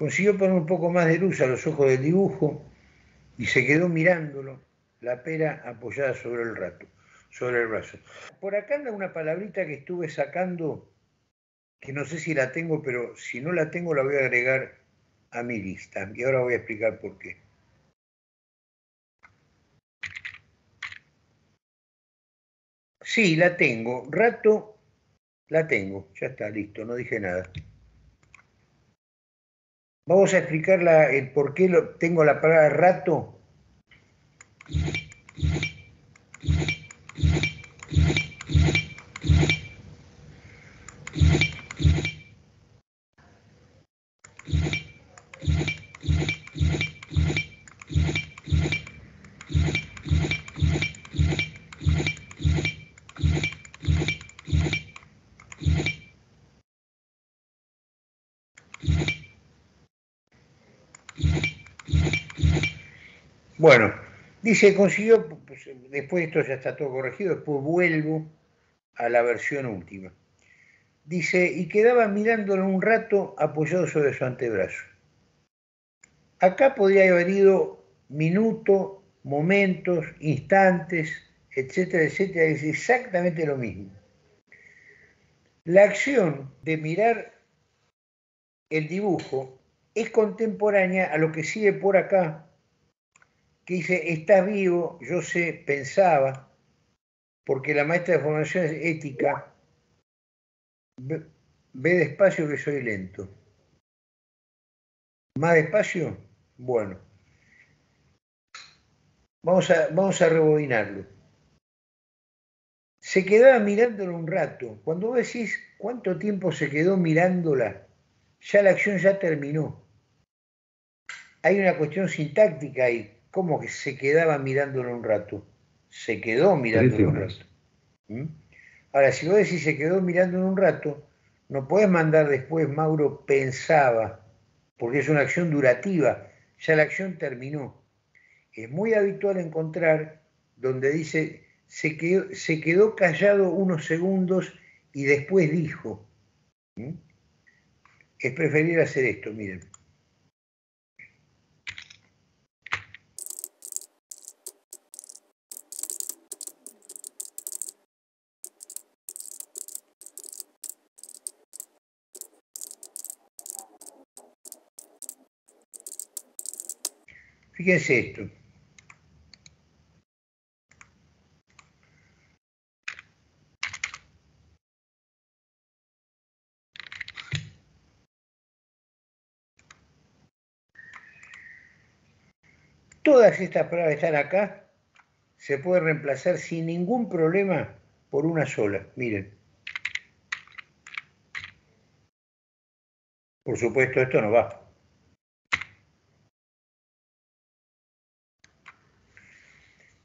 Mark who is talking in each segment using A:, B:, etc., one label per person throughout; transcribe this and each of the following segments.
A: Consiguió poner un poco más de luz a los ojos del dibujo y se quedó mirándolo, la pera apoyada sobre el rato, sobre el brazo. Por acá anda una palabrita que estuve sacando, que no sé si la tengo, pero si no la tengo la voy a agregar a mi lista. Y ahora voy a explicar por qué. Sí, la tengo. Rato, la tengo. Ya está, listo, no dije nada. Vamos a explicar el por qué lo, tengo la palabra rato. Bueno, dice, consiguió, pues, después esto ya está todo corregido, después vuelvo a la versión última. Dice, y quedaba mirándolo un rato apoyado sobre su antebrazo. Acá podría haber ido minuto, momentos, instantes, etcétera, etcétera, es exactamente lo mismo. La acción de mirar el dibujo es contemporánea a lo que sigue por acá que dice, estás vivo, yo sé, pensaba, porque la maestra de formación es ética, ve, despacio que soy lento. ¿Más despacio? Bueno. Vamos a, vamos a rebobinarlo. Se quedaba mirándola un rato. Cuando vos decís cuánto tiempo se quedó mirándola, ya la acción ya terminó. Hay una cuestión sintáctica ahí. ¿Cómo que se quedaba mirándolo un rato? Se quedó mirándolo un rato. ¿Mm? Ahora, si vos decís se quedó mirándolo un rato, no podés mandar después, Mauro pensaba, porque es una acción durativa, ya la acción terminó. Es muy habitual encontrar donde dice se quedó, se quedó callado unos segundos y después dijo. ¿Mm? Es preferible hacer esto, miren. Fíjense esto. Todas estas palabras que están acá se pueden reemplazar sin ningún problema por una sola. Miren. Por supuesto, esto no va.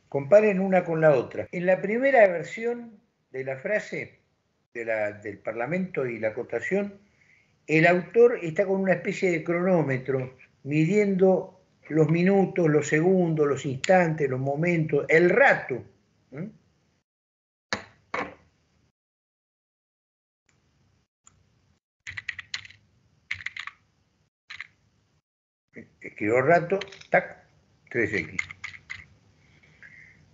A: Comparen una con la otra. En la primera versión de la frase del Parlamento y la acotación, el autor está con una especie de cronómetro midiendo los minutos, los segundos, los instantes, los momentos, el rato. Escribió rato, tac, 3X.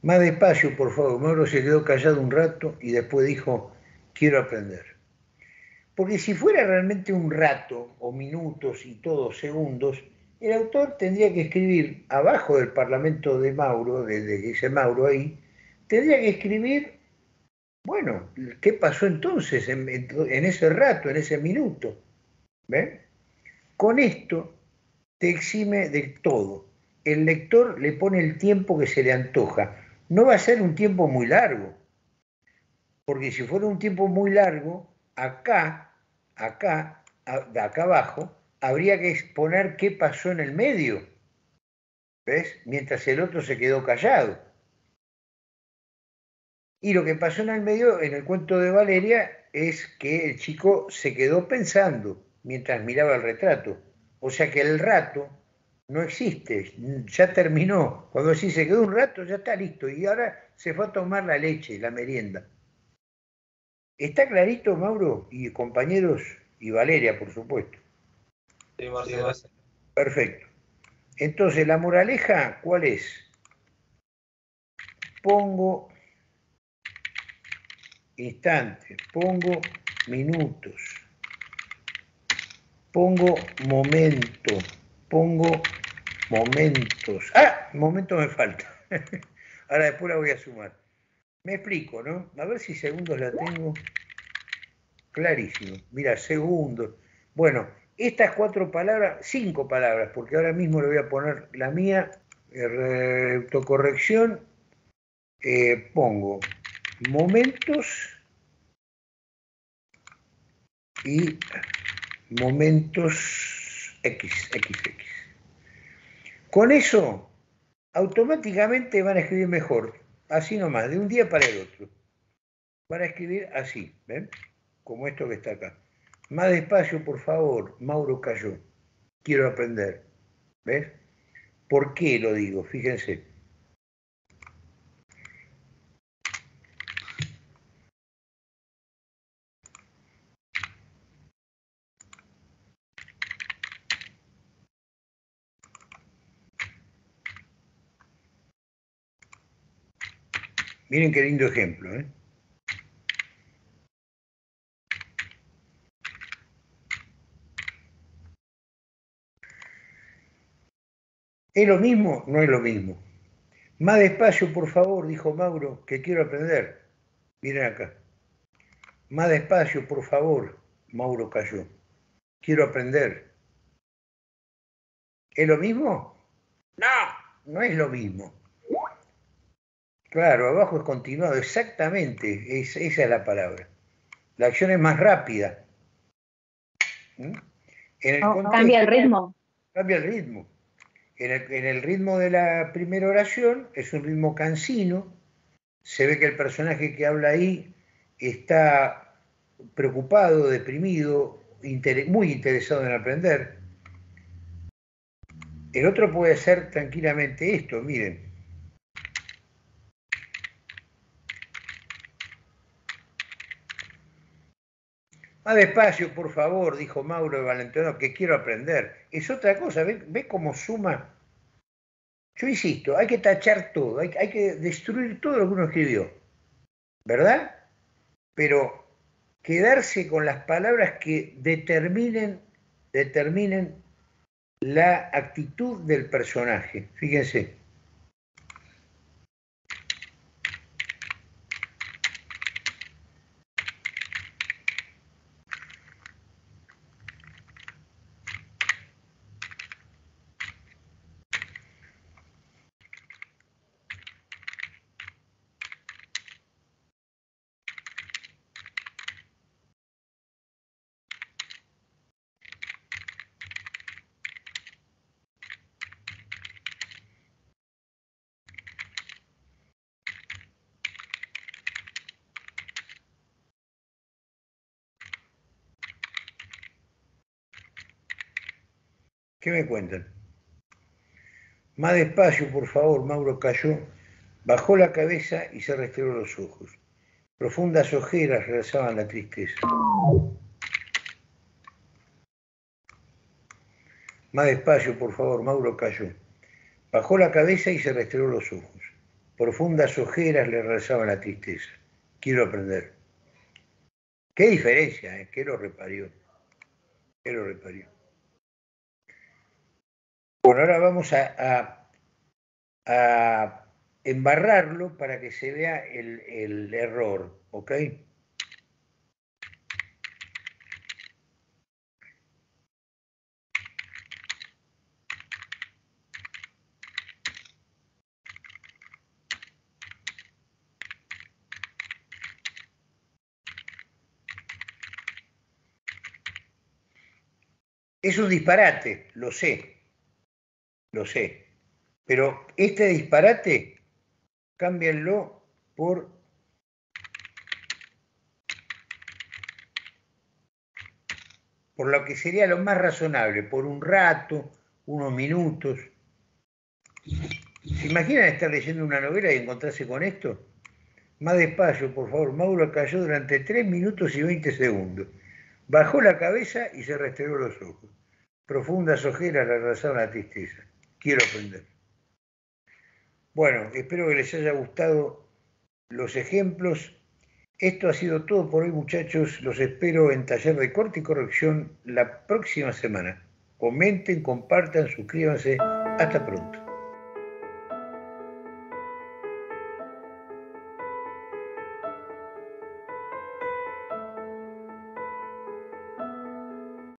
A: Más despacio, por favor. Mauro se quedó callado un rato y después dijo, quiero aprender. Porque si fuera realmente un rato, o minutos y todos segundos, el autor tendría que escribir abajo del Parlamento de Mauro, desde que dice Mauro ahí, tendría que escribir, bueno, ¿qué pasó entonces en, ese rato, en ese minuto? ¿Ven? Con esto te exime de todo. El lector le pone el tiempo que se le antoja no va a ser un tiempo muy largo, porque si fuera un tiempo muy largo, acá, acá, de acá abajo, habría que exponer qué pasó en el medio, ¿ves? Mientras el otro se quedó callado. Y lo que pasó en el medio, en el cuento de Valeria, es que el chico se quedó pensando mientras miraba el retrato. O sea que el rato no existe, ya terminó. Cuando sí se quedó un rato, ya está listo. Y ahora se fue a tomar la leche, la merienda. ¿Está clarito, Mauro? Y compañeros, y Valeria, por supuesto.
B: Sí, Marcelo.
A: Perfecto. Entonces, la moraleja, ¿cuál es? Pongo instantes, pongo minutos, pongo momento, pongo momentos. Ah, momento me falta. Ahora después la voy a sumar. Me explico, ¿no? A ver si segundos la tengo. Clarísimo. Mira, segundos. Bueno, estas cuatro palabras, cinco palabras, porque ahora mismo le voy a poner la mía, eh, autocorrección, eh, pongo momentos y momentos X, X, X. Con eso, automáticamente van a escribir mejor, así nomás, de un día para el otro. Van a escribir así, ¿ven? Como esto que está acá. Más despacio, por favor, Mauro cayó. Quiero aprender. ¿Ves? ¿Por qué lo digo? Fíjense. Miren qué lindo ejemplo, ¿eh? ¿Es lo mismo? No es lo mismo. Más despacio, por favor, dijo Mauro, que quiero aprender. Miren acá. Más despacio, por favor, Mauro cayó. Quiero aprender. ¿Es lo mismo? No, no es lo mismo. Claro, abajo es continuado, exactamente, esa es la palabra. La acción es más rápida.
C: ¿Mm? cambia el ritmo.
A: Cambia el ritmo. En el, ritmo de la primera oración es un ritmo cansino, se ve que el personaje que habla ahí está preocupado, deprimido, muy interesado en aprender. El otro puede ser tranquilamente esto, miren. Más despacio, por favor, dijo Mauro de Valentino, que quiero aprender. Es otra cosa, ¿ves, cómo suma? Yo insisto, hay que tachar todo, hay, hay, que destruir todo lo que uno escribió, ¿verdad? Pero quedarse con las palabras que determinen, determinen la actitud del personaje. Fíjense. ¿Qué me cuentan? Más despacio, por favor, Mauro cayó, bajó la cabeza y se restregó los ojos. Profundas ojeras rezaban la tristeza. Más despacio, por favor, Mauro cayó. Bajó la cabeza y se restregó los ojos. Profundas ojeras le rezaban la tristeza. Quiero aprender. Qué diferencia, ¿eh? ¿Qué lo reparió? ¿Qué lo reparió? Bueno, ahora vamos a, embarrarlo para que se vea el, el error, ¿ok? Es un disparate, lo sé, lo sé. Pero este disparate, cámbienlo por por lo que sería lo más razonable, por un rato, unos minutos. ¿Se imaginan estar leyendo una novela y encontrarse con esto? Más despacio, por favor. Mauro cayó durante 3 minutos y 20 segundos. Bajó la cabeza y se restregó los ojos Profundas ojeras le arrasaron la tristeza. Quiero aprender. Bueno, espero que les haya gustado los ejemplos. Esto ha sido todo por hoy, muchachos. Los espero en taller de corte y corrección la próxima semana. Comenten, compartan, suscríbanse. Hasta pronto.